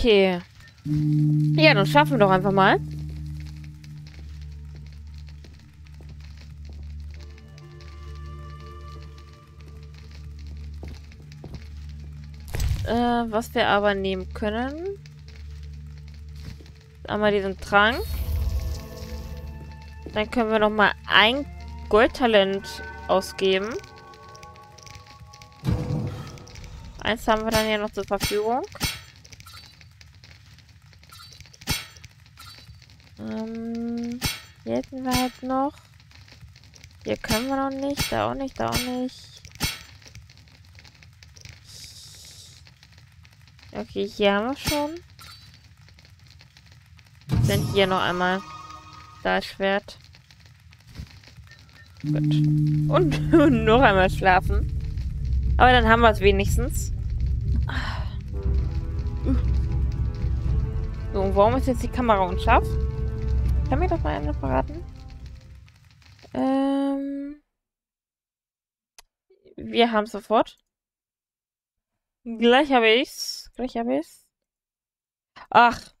Okay. Ja, dann schaffen wir doch einfach mal. Äh, was wir aber nehmen können. Einmal diesen Trank. Dann können wir noch mal ein Goldtalent ausgeben. Eins haben wir dann ja noch zur Verfügung. Ähm, hier hätten wir halt noch. Hier können wir noch nicht, da auch nicht, da auch nicht. Okay, hier haben wir schon. Dann hier noch einmal. Da Schwert. Gut. Und noch einmal schlafen. Aber dann haben wir es wenigstens. So, warum ist jetzt die Kamera unscharf? Kann mir das mal einer verraten? Ähm. Wir haben sofort. Gleich habe ich's. Gleich habe ich's. Ach.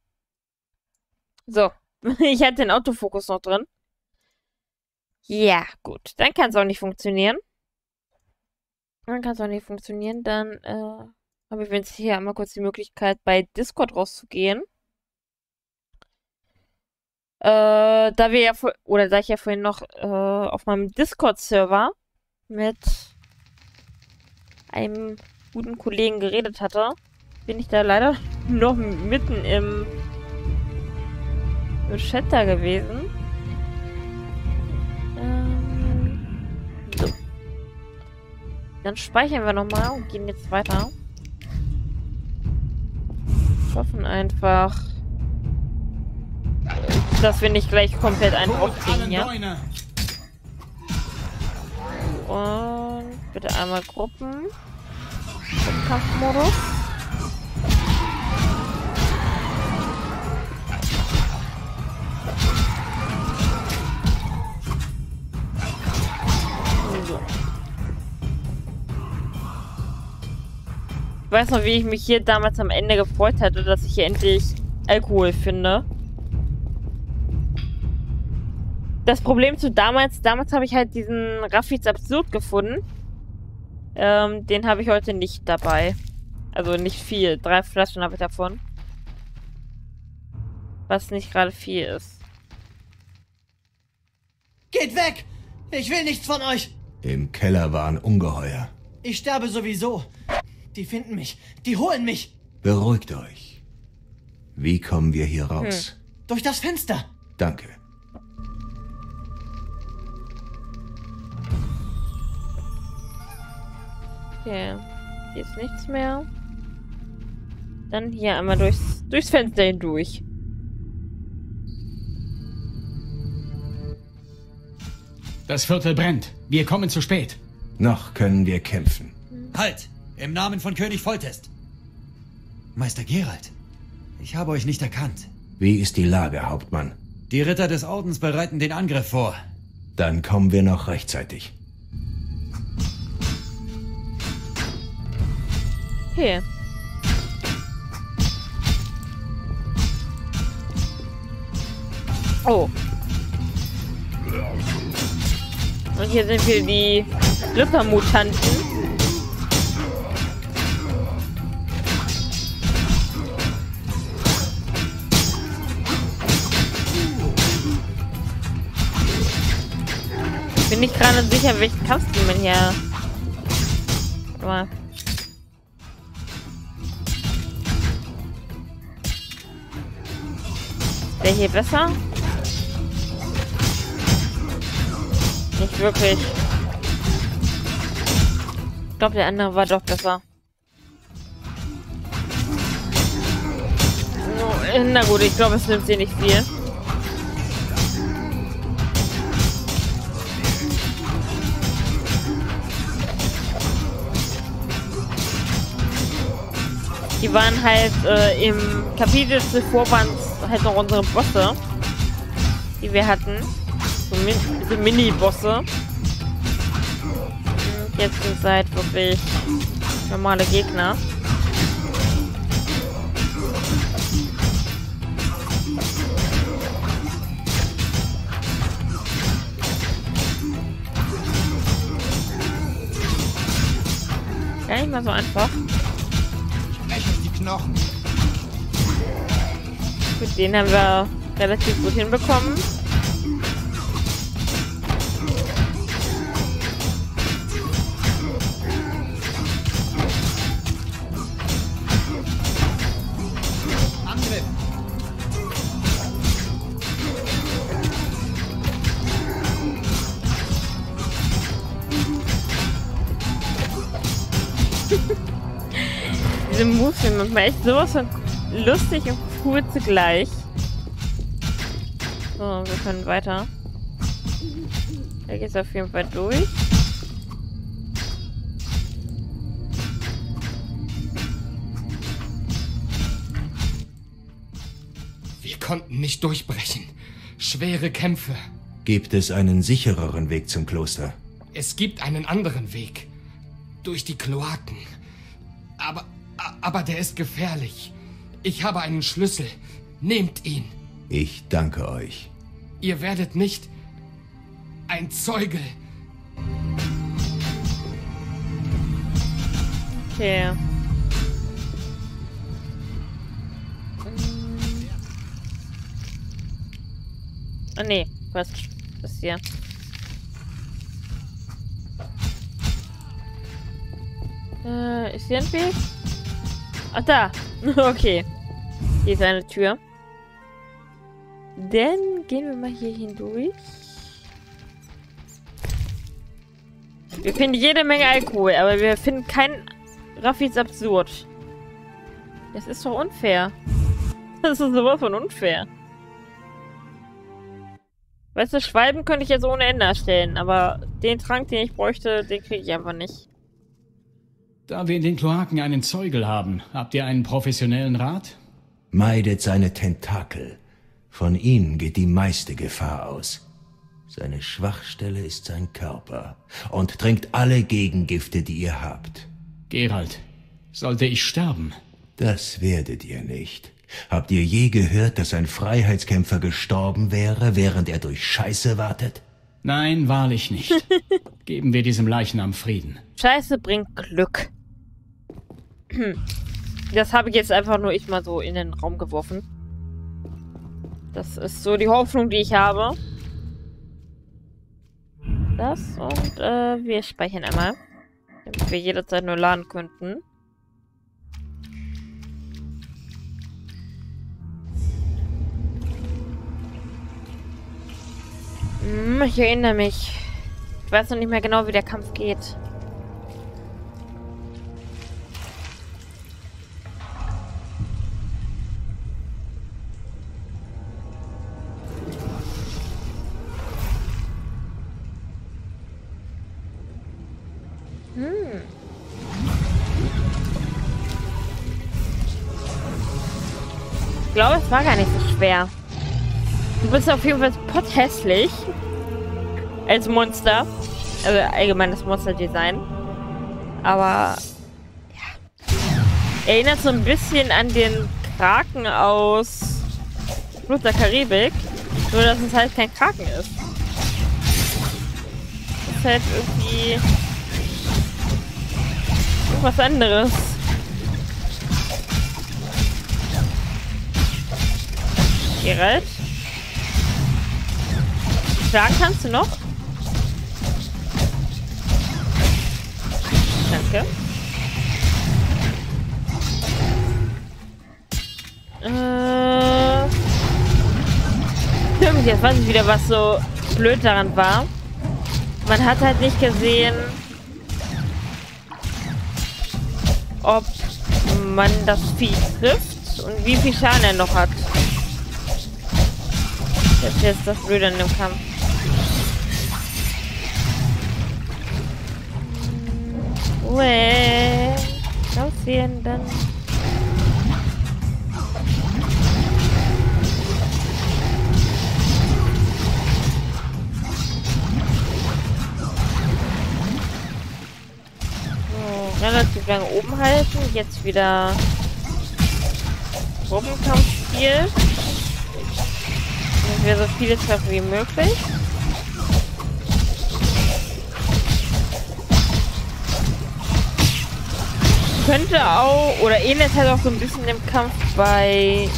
So. ich hatte den Autofokus noch drin. Ja, gut. Dann kann es auch nicht funktionieren. Dann kann es auch nicht funktionieren. Dann äh, habe ich jetzt hier einmal kurz die Möglichkeit, bei Discord rauszugehen. Äh, da wir ja oder da ich ja vorhin noch äh, auf meinem Discord-Server mit einem guten Kollegen geredet hatte, bin ich da leider noch mitten im, im da gewesen. Ähm, so. Dann speichern wir nochmal und gehen jetzt weiter. Hoffen einfach, dass wir nicht gleich komplett einen aufkriegen hier. Und bitte einmal Gruppen. Kampfmodus. Ich weiß noch, wie ich mich hier damals am Ende gefreut hatte, dass ich hier endlich Alkohol finde. Das Problem zu damals, damals habe ich halt diesen Raffiz absurd gefunden. Ähm, den habe ich heute nicht dabei. Also nicht viel. Drei Flaschen habe ich davon. Was nicht gerade viel ist. Geht weg! Ich will nichts von euch! Im Keller waren Ungeheuer. Ich sterbe sowieso. Die finden mich. Die holen mich. Beruhigt euch. Wie kommen wir hier raus? Hm. Durch das Fenster. Danke. Okay. Hier ist nichts mehr. Dann hier einmal durchs, durchs Fenster hindurch. Das Viertel brennt. Wir kommen zu spät. Noch können wir kämpfen. Halt! Im Namen von König Volltest. Meister Gerald, ich habe euch nicht erkannt. Wie ist die Lage, Hauptmann? Die Ritter des Ordens bereiten den Angriff vor. Dann kommen wir noch rechtzeitig. Okay. Oh. Und hier sind wir die Rippermutanten. Bin nicht gerade sicher, welchen Kampfstil man hier. Warte mal. Der hier besser? Nicht wirklich. Ich glaube, der andere war doch besser. Na gut, ich glaube, es nimmt sie nicht viel. Die waren halt äh, im Kapitel zuvor waren halt noch unsere Bosse, die wir hatten. So Min diese Mini-Bosse. Jetzt sind es halt wirklich normale Gegner. Gar nicht mal so einfach. Gut, den haben wir relativ gut hinbekommen. Diese Moves sind manchmal echt sowas von lustig und cool zugleich. So, wir können weiter. Da geht's auf jeden Fall durch. Wir konnten nicht durchbrechen. Schwere Kämpfe. Gibt es einen sichereren Weg zum Kloster? Es gibt einen anderen Weg. Durch die Kloaken. Aber, aber der ist gefährlich. Ich habe einen Schlüssel. Nehmt ihn. Ich danke euch. Ihr werdet nicht ein Zeuge. Okay. Ah, nee. Was ist hier? Äh, ist hier ein Weg? Ach, da. okay. Hier ist eine Tür. Dann gehen wir mal hier hindurch. Wir finden jede Menge Alkohol, aber wir finden keinen Raffis absurd. Das ist doch unfair. Das ist sowas von unfair. Weißt du, Schwalben könnte ich jetzt ohne Ende erstellen, aber den Trank, den ich bräuchte, den kriege ich einfach nicht. Da wir in den Kloaken einen Zeugel haben, habt ihr einen professionellen Rat? Meidet seine Tentakel. Von ihnen geht die meiste Gefahr aus. Seine Schwachstelle ist sein Körper und trinkt alle Gegengifte, die ihr habt. Gerald, sollte ich sterben? Das werdet ihr nicht. Habt ihr je gehört, dass ein Freiheitskämpfer gestorben wäre, während er durch Scheiße wartet? Nein, wahrlich nicht. Geben wir diesem Leichnam Frieden. Scheiße bringt Glück. Das habe ich jetzt einfach nur ich mal so in den Raum geworfen. Das ist so die Hoffnung, die ich habe. Das und äh, wir speichern einmal. Damit wir jederzeit nur laden könnten. Hm, ich erinnere mich. Ich weiß noch nicht mehr genau, wie der Kampf geht. War gar nicht so schwer. Du bist auf jeden Fall potthässlich. Als Monster. Also allgemein das Monster-Design. Aber ja. Erinnert so ein bisschen an den Kraken aus Fluch der Karibik. Nur dass es halt kein Kraken ist. Es ist halt irgendwie irgendwas anderes. Geralt? Schlagen kannst du noch? Danke. Äh. Stimmt, jetzt weiß ich wieder, was so blöd daran war. Man hat halt nicht gesehen, ob man das Vieh trifft und wie viel Schaden er noch hat. Das ist jetzt das Blöde an dem Kampf. Uäh. Aussehen dann. Relativ lange oben halten. Jetzt wieder Gruppenkampfspiel. Wir so viele treffen wie möglich. könnte auch, oder ähnelt halt auch so ein bisschen dem Kampf bei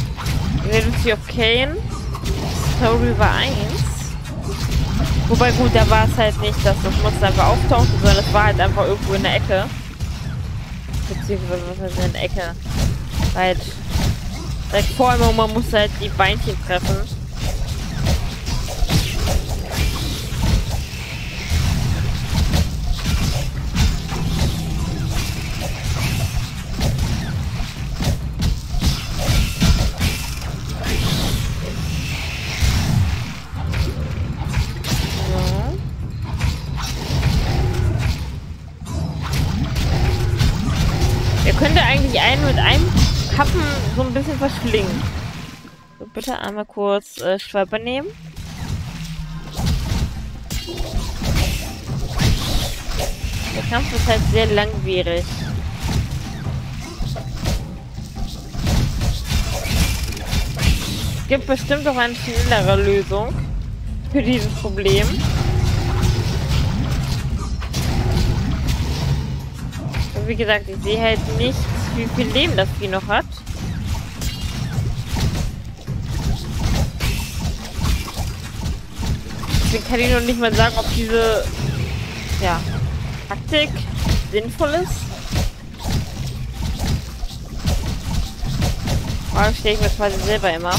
Legacy of Kane. Soul war 1. Wobei gut, da war es halt nicht, dass das Monster einfach auftauchte, sondern es war halt einfach irgendwo in der Ecke. Beziehungsweise was heißt in der Ecke? Halt direkt vor und man muss halt die Beinchen treffen. Verschlingen. So, bitte einmal kurz äh, Schwalbe nehmen. Der Kampf ist halt sehr langwierig. Es gibt bestimmt auch eine schnellere Lösung für dieses Problem. Und wie gesagt, ich sehe halt nicht, wie viel Leben das Vieh noch hat. Deswegen kann ich noch nicht mal sagen, ob diese ja, Taktik sinnvoll ist. Frage stelle ich mir quasi selber immer.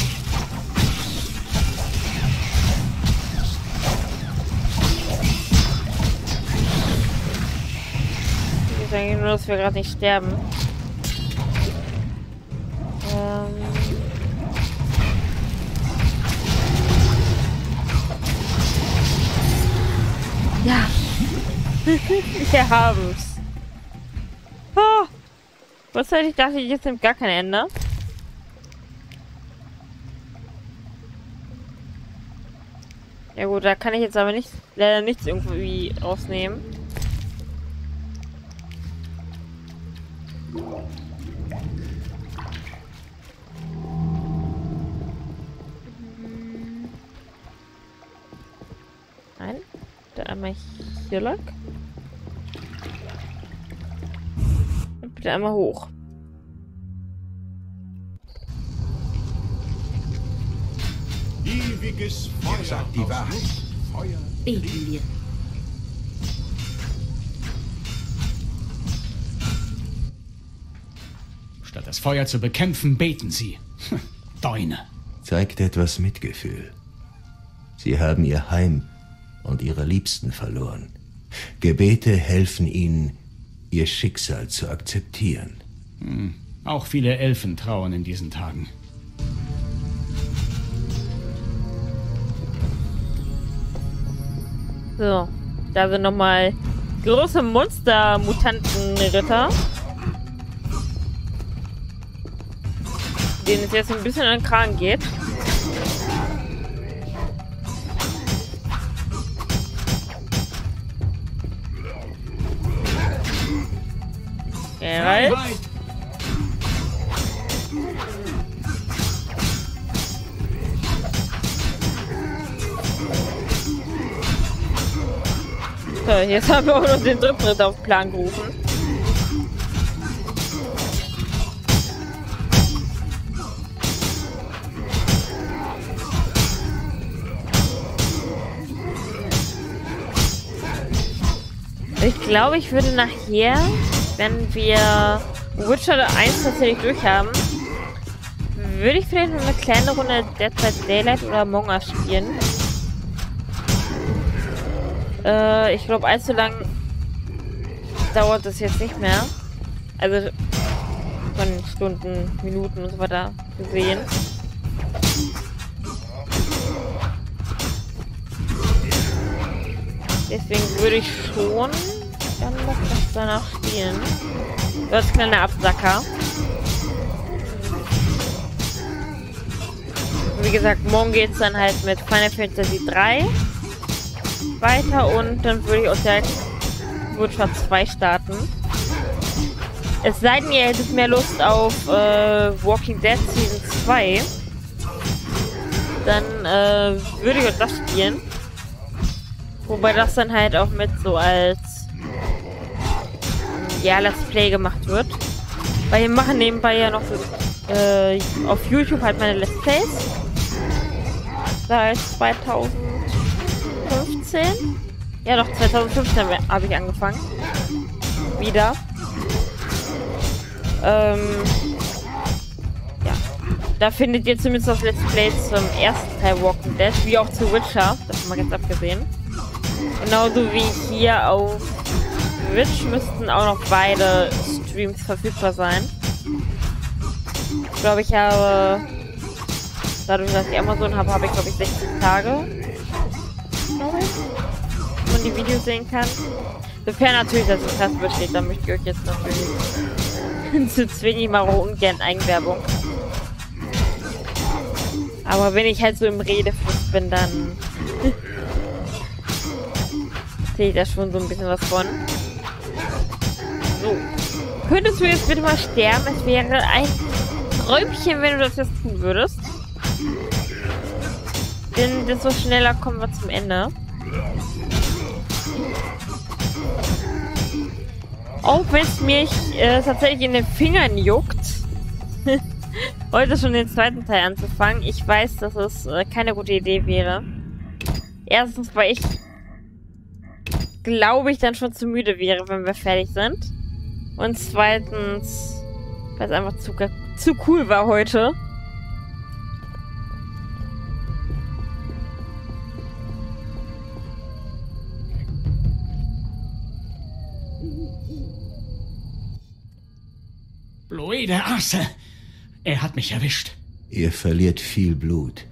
Ich eigentlich nur, dass wir gerade nicht sterben. wir haben's. Oh. Was hätte ich dachte, jetzt nimmt gar kein Ende. Ja gut, da kann ich jetzt aber nicht, leider nichts irgendwie rausnehmen. Nein, da einmal hier lang. Bitte einmal hoch. Ewiges Feuer. sagt die Wahrheit. Feuer. Beten wir. Statt das Feuer zu bekämpfen, beten sie. Deune. Zeigt etwas Mitgefühl. Sie haben ihr Heim und ihre Liebsten verloren. Gebete helfen ihnen, ihr Schicksal zu akzeptieren. Auch viele Elfen trauern in diesen Tagen. So, da sind nochmal große Monster-Mutanten-Ritter. Denen es jetzt ein bisschen an den Kragen geht. Jetzt haben wir auch noch den dritten Ritter auf Plan gerufen. Ich glaube, ich würde nachher, wenn wir Witcher 1 tatsächlich durchhaben, würde ich vielleicht noch eine kleine Runde Dead by Daylight oder Among Us spielen. Äh, ich glaube, allzu lang dauert das jetzt nicht mehr. Also von Stunden, Minuten und so weiter gesehen. Deswegen würde ich schon dann noch was danach spielen. So als kleiner Absacker. Wie gesagt, morgen geht es dann halt mit Final Fantasy 3 weiter und dann würde ich auch direkt Witcher 2 starten. Es sei denn, ihr hättet mehr Lust auf äh, Walking Dead Season 2. Dann äh, würde ich auch das spielen. Wobei das dann halt auch mit so als ja, Let's Play gemacht wird. Weil wir machen nebenbei ja noch äh, auf YouTube halt meine Let's Plays. Seit 2015. Ja doch, 2015 habe ich angefangen. Wieder. Ähm, ja. Da findet ihr zumindest das Let's Play zum ersten Teil Walking Dead, wie auch zu Witcher, das haben wir jetzt abgesehen. Genauso wie hier auf Twitch müssten auch noch beide Streams verfügbar sein. Ich glaube, ich habe dadurch, dass ich Amazon habe, habe ich glaube ich 60 Tage. Die Videos sehen kann. Sofern natürlich das Interesse besteht, dann möchte ich euch jetzt natürlich zu zwingen, mache ungern Eigenwerbung. Aber wenn ich halt so im Redefluss bin, dann sehe ich da schon so ein bisschen was von. So. Könntest du jetzt bitte mal sterben? Es wäre ein Träumchen, wenn du das jetzt tun würdest. Denn desto schneller kommen wir zum Ende. Auch wenn es mich äh, tatsächlich in den Fingern juckt, heute schon den zweiten Teil anzufangen. Ich weiß, dass es äh, keine gute Idee wäre. Erstens, weil ich glaube ich dann schon zu müde wäre, wenn wir fertig sind. Und zweitens, weil es einfach zu, zu cool war heute. Blöde Asse! Er hat mich erwischt. Ihr verliert viel Blut.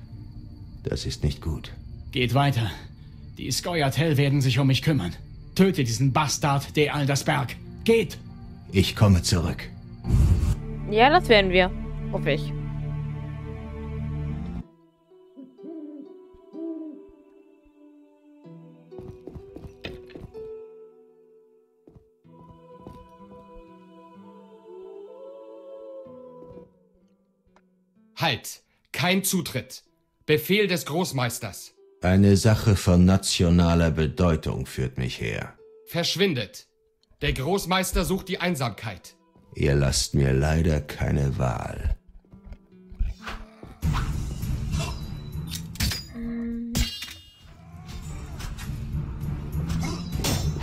Das ist nicht gut. Geht weiter. Die Skoyatel werden sich um mich kümmern. Töte diesen Bastard De Aldersberg. Geht! Ich komme zurück. Ja, das werden wir. Hoffe ich. Halt! Kein Zutritt. Befehl des Großmeisters. Eine Sache von nationaler Bedeutung führt mich her. Verschwindet. Der Großmeister sucht die Einsamkeit. Ihr lasst mir leider keine Wahl.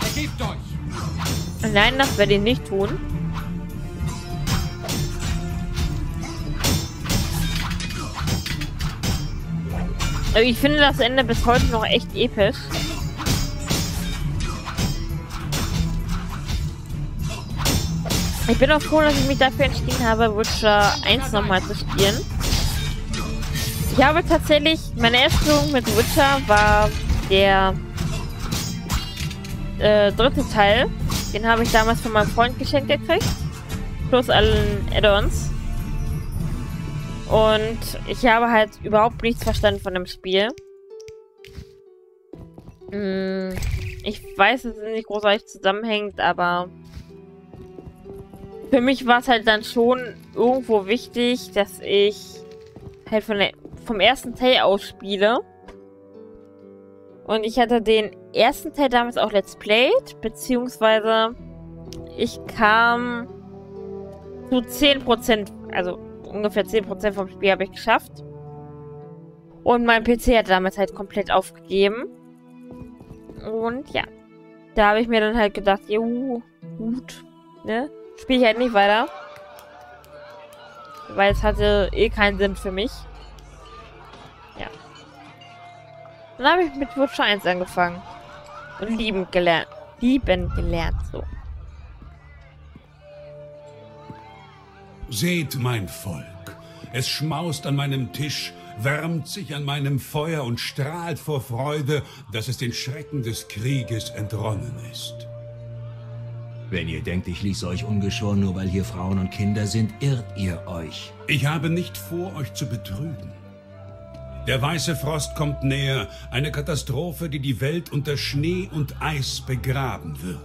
Ergebt euch! Nein, das werde ich nicht tun. Ich finde das Ende bis heute noch echt episch. Ich bin auch froh, dass ich mich dafür entschieden habe, Witcher 1 nochmal zu spielen. Ich habe tatsächlich, meine erste Führung mit Witcher war der äh, dritte Teil. Den habe ich damals von meinem Freund geschenkt gekriegt. Plus allen Add-ons. Und ich habe halt überhaupt nichts verstanden von dem Spiel. Hm, ich weiß, es nicht großartig zusammenhängt, aber für mich war es halt dann schon irgendwo wichtig, dass ich halt von der, vom ersten Teil aus spiele. Und ich hatte den ersten Teil damals auch Let's Played, beziehungsweise ich kam zu 10%, also ungefähr 10% vom Spiel habe ich geschafft. Und mein PC hat damals halt komplett aufgegeben. Und ja, da habe ich mir dann halt gedacht, juhu, gut, ne? Spiele ich halt nicht weiter. Weil es hatte eh keinen Sinn für mich. Ja. Dann habe ich mit Witcher 1 angefangen. Und lieben gelernt. Lieben gelernt, so. Seht mein Volk. Es schmaust an meinem Tisch, wärmt sich an meinem Feuer und strahlt vor Freude, dass es den Schrecken des Krieges entronnen ist. Wenn ihr denkt, ich ließe euch ungeschoren, nur weil hier Frauen und Kinder sind, irrt ihr euch. Ich habe nicht vor, euch zu betrügen. Der weiße Frost kommt näher, eine Katastrophe, die die Welt unter Schnee und Eis begraben wird.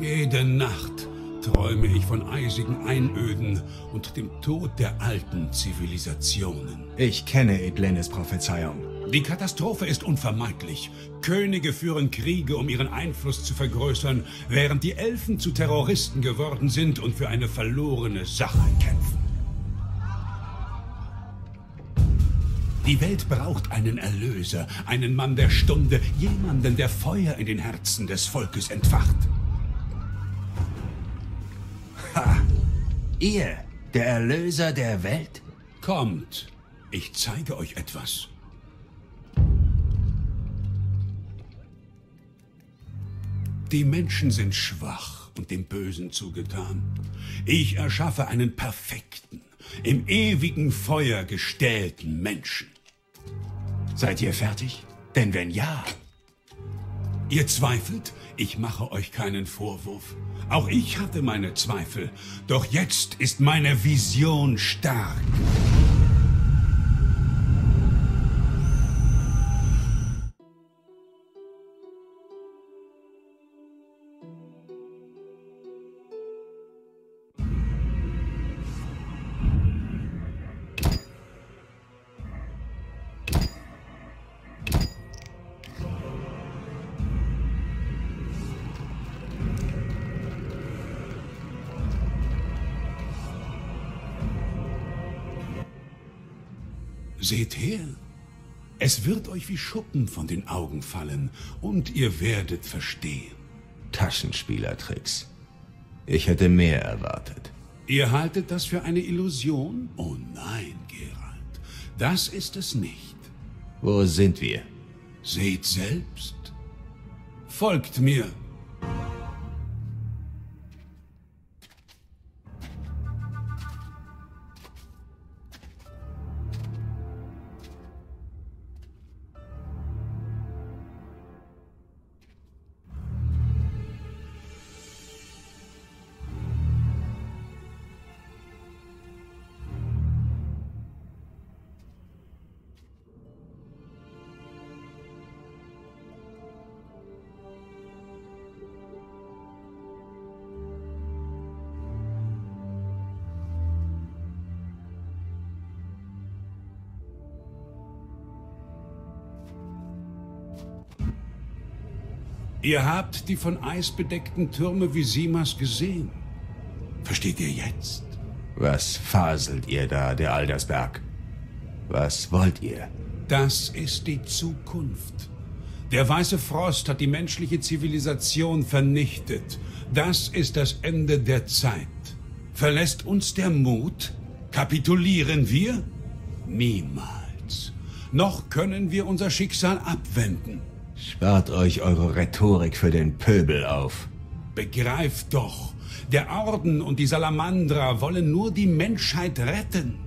Jede Nacht träume ich von eisigen Einöden und dem Tod der alten Zivilisationen. Ich kenne Edlenes Prophezeiung. Die Katastrophe ist unvermeidlich. Könige führen Kriege, um ihren Einfluss zu vergrößern, während die Elfen zu Terroristen geworden sind und für eine verlorene Sache kämpfen. Die Welt braucht einen Erlöser, einen Mann der Stunde, jemanden, der Feuer in den Herzen des Volkes entfacht. Ihr, der Erlöser der Welt? Kommt, ich zeige euch etwas. Die Menschen sind schwach und dem Bösen zugetan. Ich erschaffe einen perfekten, im ewigen Feuer gestählten Menschen. Seid ihr fertig? Denn wenn ja, Ihr zweifelt? Ich mache euch keinen Vorwurf. Auch ich hatte meine Zweifel. Doch jetzt ist meine Vision stark. Es wird euch wie Schuppen von den Augen fallen und ihr werdet verstehen. Taschenspielertricks. Ich hätte mehr erwartet. Ihr haltet das für eine Illusion? Oh nein, Gerald. Das ist es nicht. Wo sind wir? Seht selbst. Folgt mir. Ihr habt die von Eis bedeckten Türme Visimas gesehen. Versteht ihr jetzt? Was faselt ihr da, der Aldersberg? Was wollt ihr? Das ist die Zukunft. Der weiße Frost hat die menschliche Zivilisation vernichtet. Das ist das Ende der Zeit. Verlässt uns der Mut? Kapitulieren wir? Niemals. Noch können wir unser Schicksal abwenden. Spart euch eure Rhetorik für den Pöbel auf. Begreift doch, der Orden und die Salamandra wollen nur die Menschheit retten.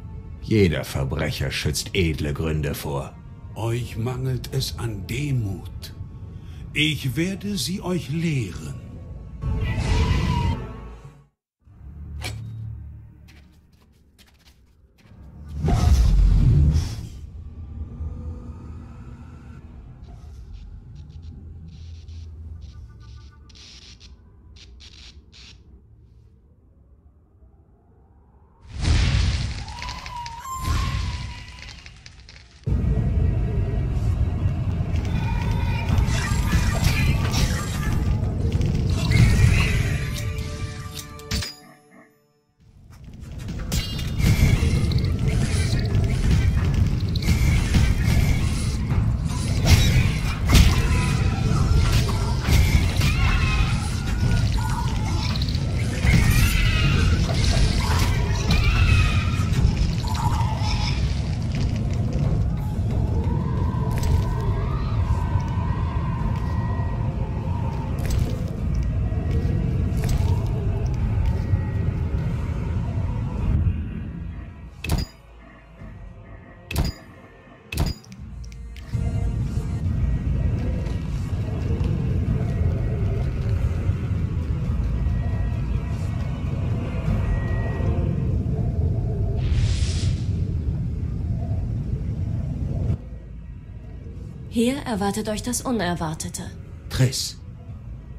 Jeder Verbrecher schützt edle Gründe vor. Euch mangelt es an Demut. Ich werde sie euch lehren. Hier erwartet euch das Unerwartete. Triss,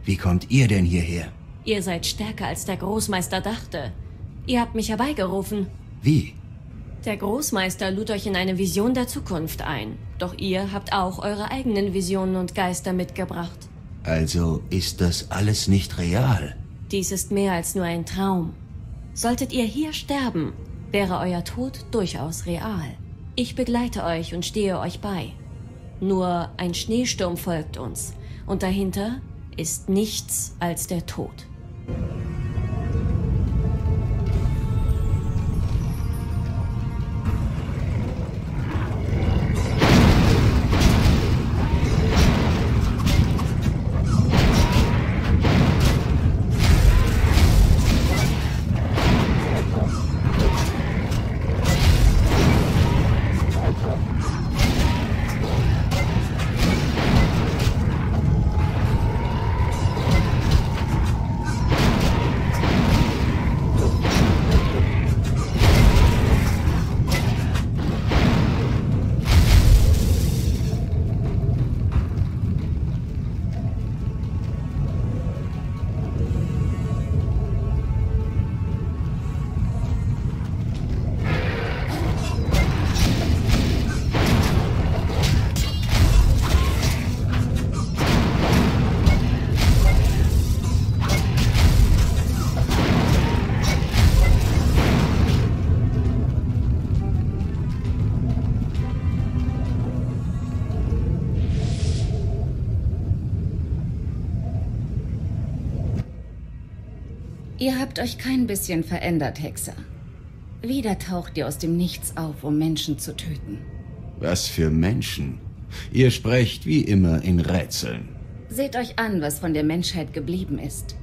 wie kommt ihr denn hierher? Ihr seid stärker als der Großmeister dachte. Ihr habt mich herbeigerufen. Wie? Der Großmeister lud euch in eine Vision der Zukunft ein. Doch ihr habt auch eure eigenen Visionen und Geister mitgebracht. Also ist das alles nicht real. Dies ist mehr als nur ein Traum. Solltet ihr hier sterben, wäre euer Tod durchaus real. Ich begleite euch und stehe euch bei. Nur ein Schneesturm folgt uns. Und dahinter ist nichts als der Tod. Ihr habt euch kein bisschen verändert, Hexer. Wieder taucht ihr aus dem Nichts auf, um Menschen zu töten. Was für Menschen? Ihr sprecht wie immer in Rätseln. Seht euch an, was von der Menschheit geblieben ist.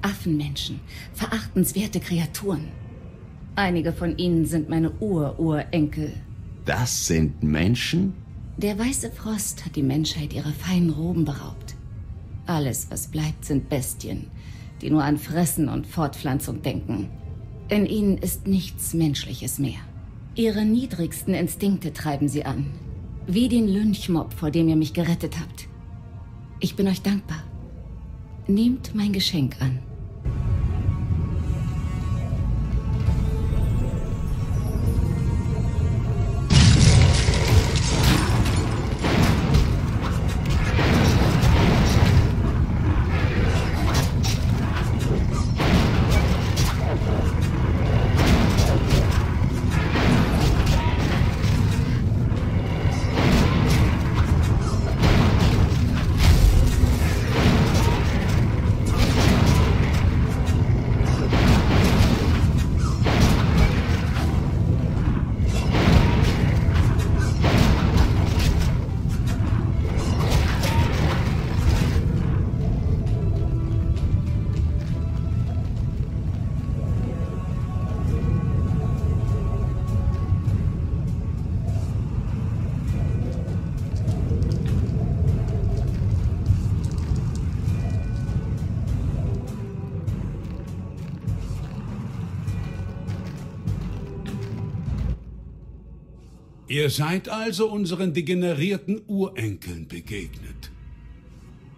Affenmenschen, verachtenswerte Kreaturen. Einige von ihnen sind meine Ur-Urenkel. Das sind Menschen? Der weiße Frost hat die Menschheit ihrer feinen Roben beraubt. Alles, was bleibt, sind Bestien, die nur an Fressen und Fortpflanzung denken. In ihnen ist nichts Menschliches mehr. Ihre niedrigsten Instinkte treiben sie an. Wie den Lynchmob, vor dem ihr mich gerettet habt. Ich bin euch dankbar. Nehmt mein Geschenk an. Ihr seid also unseren degenerierten Urenkeln begegnet.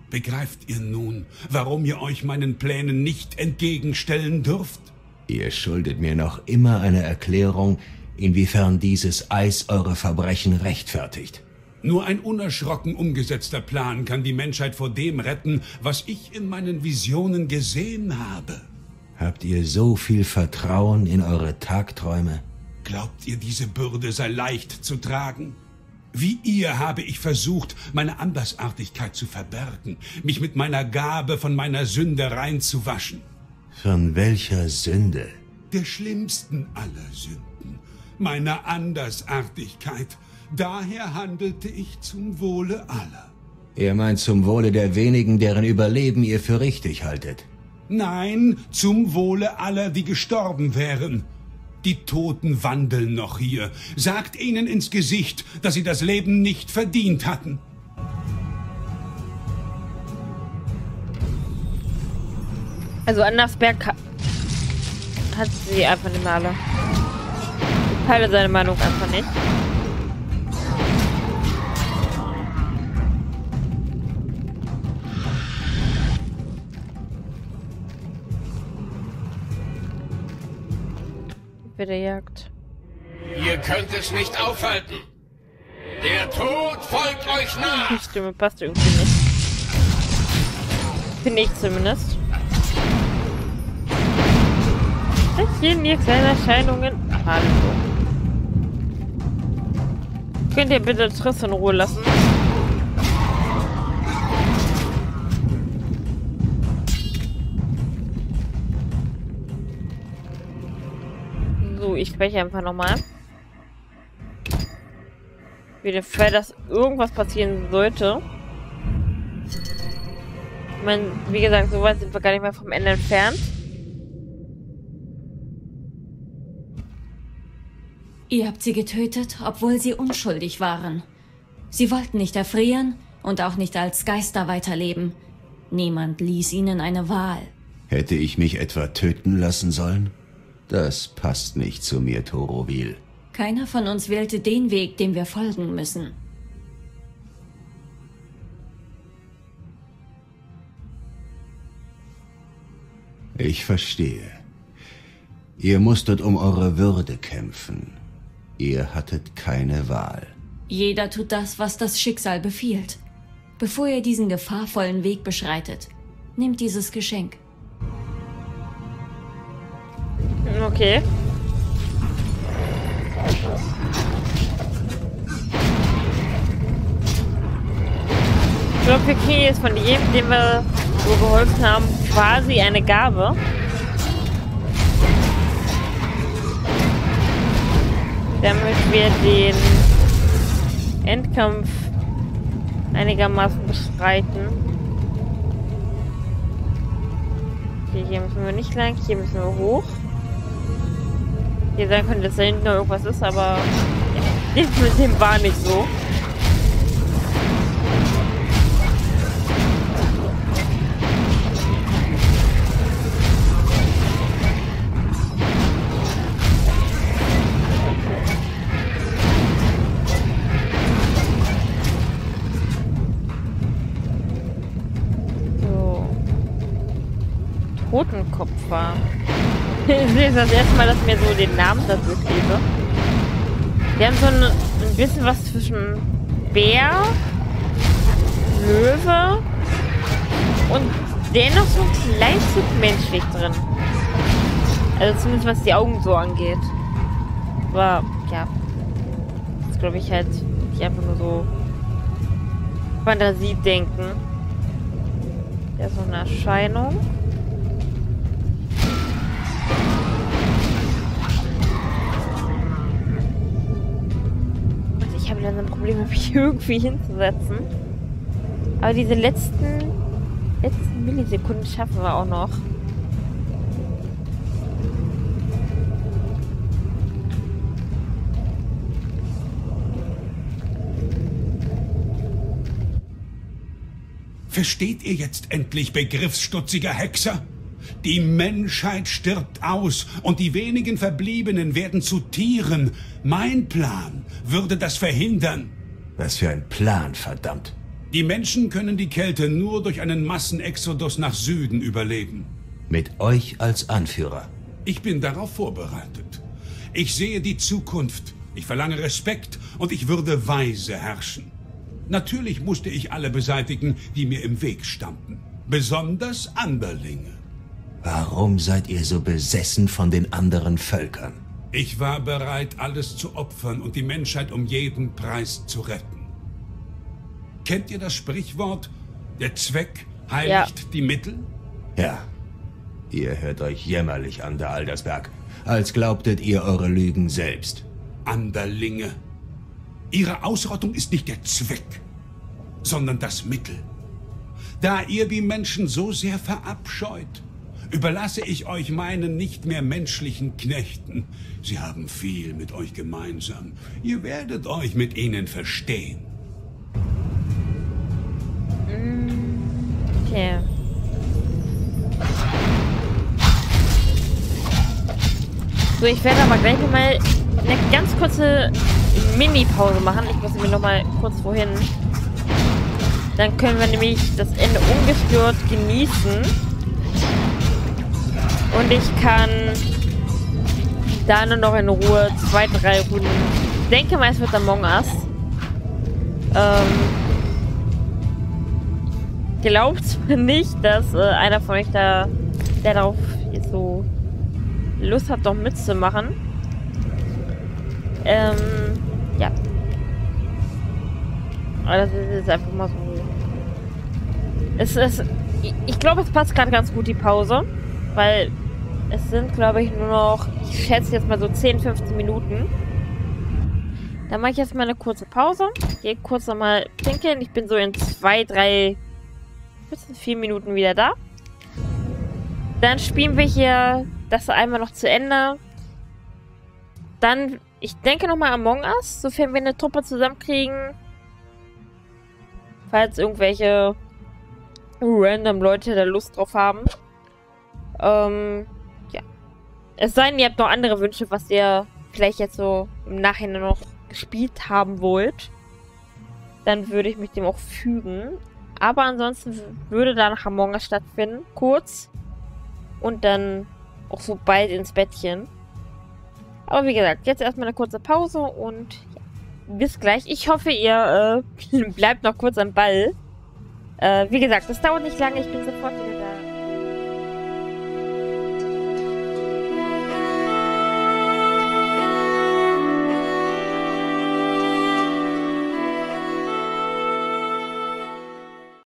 Begreift ihr nun, warum ihr euch meinen Plänen nicht entgegenstellen dürft? Ihr schuldet mir noch immer eine Erklärung, inwiefern dieses Eis eure Verbrechen rechtfertigt. Nur ein unerschrocken umgesetzter Plan kann die Menschheit vor dem retten, was ich in meinen Visionen gesehen habe. Habt ihr so viel Vertrauen in eure Tagträume? Glaubt ihr, diese Bürde sei leicht zu tragen? Wie ihr habe ich versucht, meine Andersartigkeit zu verbergen, mich mit meiner Gabe von meiner Sünde reinzuwaschen. Von welcher Sünde? Der schlimmsten aller Sünden, meiner Andersartigkeit. Daher handelte ich zum Wohle aller. Ihr meint zum Wohle der wenigen, deren Überleben ihr für richtig haltet. Nein, zum Wohle aller, die gestorben wären. Die Toten wandeln noch hier. Sagt ihnen ins Gesicht, dass sie das Leben nicht verdient hatten. Also Andersberg ha- hat sie einfach nicht mehr alle. Ich teile seine Meinung einfach nicht. Wieder Jagd. Ihr könnt es nicht aufhalten. Der Tod folgt euch nach. Die Stimme passt irgendwie nicht. Finde ich zumindest. Lächeln, ihr kleinen Erscheinungen. Hallo. Könnt ihr bitte Triss in Ruhe lassen? So, ich spreche einfach nochmal. Für den Fall, dass irgendwas passieren sollte. Ich meine, wie gesagt, so weit sind wir gar nicht mehr vom Ende entfernt. Ihr habt sie getötet, obwohl sie unschuldig waren. Sie wollten nicht erfrieren und auch nicht als Geister weiterleben. Niemand ließ ihnen eine Wahl. Hätte ich mich etwa töten lassen sollen? Das passt nicht zu mir, Torovil. Keiner von uns wählte den Weg, dem wir folgen müssen. Ich verstehe. Ihr musstet um eure Würde kämpfen. Ihr hattet keine Wahl. Jeder tut das, was das Schicksal befiehlt. Bevor ihr diesen gefahrvollen Weg beschreitet, nehmt dieses Geschenk. Okay. Ich glaube, wir kriegen jetzt von jedem, dem wir so geholfen haben, quasi eine Gabe. Damit wir den Endkampf einigermaßen bestreiten. Okay, hier müssen wir nicht lang, hier müssen wir hoch. Hier sein könnte, dass da hinten noch irgendwas ist, aber ja, dem war nicht. So. Ist das erste Mal, dass ich mir so den Namen dazu lese. Wir haben so ein, ein bisschen was zwischen Bär, Löwe und dennoch so ein kleines menschlich drin. Also zumindest was die Augen so angeht. Aber ja, das glaube ich halt nicht einfach nur so Fantasie denken. Ja, so eine Erscheinung. Problem, mich irgendwie hinzusetzen. Aber diese letzten, letzten Millisekunden schaffen wir auch noch. Versteht ihr jetzt endlich, begriffsstutziger Hexer? Die Menschheit stirbt aus und die wenigen Verbliebenen werden zu Tieren. Mein Plan würde das verhindern. Was für ein Plan, verdammt. Die Menschen können die Kälte nur durch einen Massenexodus nach Süden überleben. Mit euch als Anführer. Ich bin darauf vorbereitet. Ich sehe die Zukunft. Ich verlange Respekt und ich würde weise herrschen. Natürlich musste ich alle beseitigen, die mir im Weg standen. Besonders Anderlinge. Warum seid ihr so besessen von den anderen Völkern? Ich war bereit, alles zu opfern und die Menschheit um jeden Preis zu retten. Kennt ihr das Sprichwort, der Zweck heiligt Ja. die Mittel? Ja. Ihr hört euch jämmerlich an, der Aldersberg. Als glaubtet ihr eure Lügen selbst. Anderlinge. Ihre Ausrottung ist nicht der Zweck, sondern das Mittel. Da ihr die Menschen so sehr verabscheut, überlasse ich euch meinen nicht mehr menschlichen Knechten. Sie haben viel mit euch gemeinsam. Ihr werdet euch mit ihnen verstehen. Okay. So, ich werde aber gleich mal eine ganz kurze Mini-Pause machen. Ich muss mir noch mal kurz wohin. Dann können wir nämlich das Ende ungestört genießen. Und ich kann dann noch in Ruhe zwei, drei Runden. Ich denke mal, es wird Among Us. Ähm, glaubt nicht, dass äh, einer von euch da, der darauf so Lust hat, doch mitzumachen. Ähm, ja. Aber das ist jetzt einfach mal so. Es ist. Ich, ich glaube, es passt gerade ganz gut die Pause. Weil es sind, glaube ich, nur noch, ich schätze jetzt mal so 10, 15 Minuten. Dann mache ich jetzt mal eine kurze Pause. Gehe kurz nochmal pinkeln. Ich bin so in zwei, drei, bis vier Minuten wieder da. Dann spielen wir hier das einmal noch zu Ende. Dann, ich denke nochmal Among Us, sofern wir eine Truppe zusammenkriegen. Falls irgendwelche random Leute da Lust drauf haben. Ähm. Es sei denn, ihr habt noch andere Wünsche, was ihr vielleicht jetzt so im Nachhinein noch gespielt haben wollt. Dann würde ich mich dem auch fügen. Aber ansonsten würde da nach Among Us stattfinden. Kurz. Und dann auch so bald ins Bettchen. Aber wie gesagt, jetzt erstmal eine kurze Pause und ja, bis gleich. Ich hoffe, ihr äh, bleibt noch kurz am Ball. Äh, wie gesagt, das dauert nicht lange. Ich bin sofort wieder da.